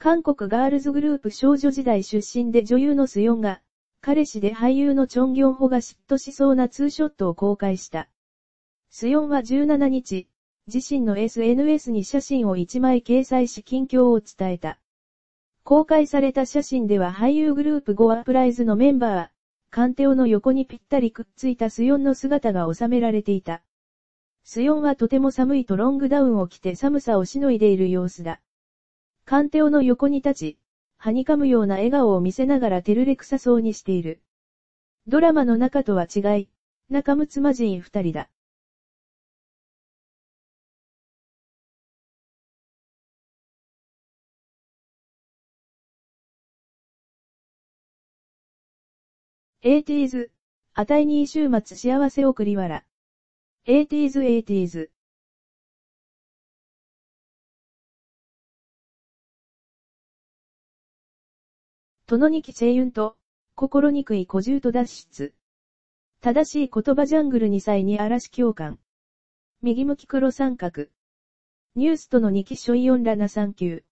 韓国ガールズグループ少女時代出身で女優のスヨンが、彼氏で俳優のチョンギョンホが嫉妬しそうなツーショットを公開した。スヨンは17日、自身の SNS に写真を1枚掲載し近況を伝えた。公開された写真では俳優グループゴアプライズのメンバー、カンテオの横にぴったりくっついたスヨンの姿が収められていた。スヨンはとても寒いとロングダウンを着て寒さをしのいでいる様子だ。カンテオの横に立ち、はにかむような笑顔を見せながらテルレクサそうにしている。ドラマの中とは違い、仲睦まじい二人だ。エーティーズ、あたいに週末幸せ送りわら。エーティーズエーティーズ。殿にき声運と、心にくい古獣と脱出。正しい言葉ジャングルに際に嵐共感。右向き黒三角。ニュースとの2期所イオンラナ3級。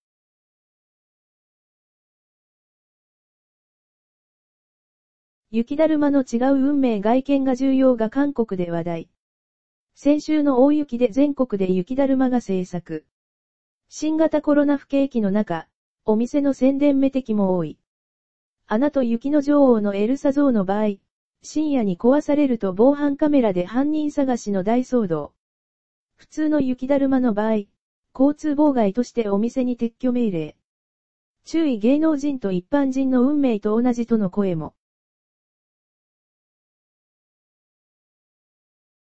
雪だるまの違う運命外見が重要が韓国で話題。先週の大雪で全国で雪だるまが制作。新型コロナ不景気の中、お店の宣伝目的も多い。穴と雪の女王のエルサ像の場合、深夜に壊されると防犯カメラで犯人探しの大騒動。普通の雪だるまの場合、交通妨害としてお店に撤去命令。注意芸能人と一般人の運命と同じとの声も。